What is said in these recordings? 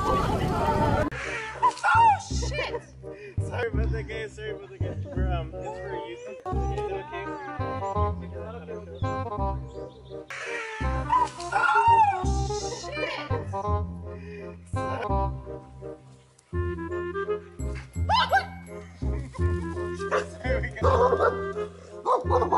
oh shit! sorry about the game, sorry about the game. For, um, it's for YouTube. Is it okay? Oh shit! sorry.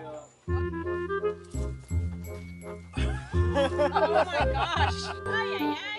oh my gosh. Ai, ai, ai.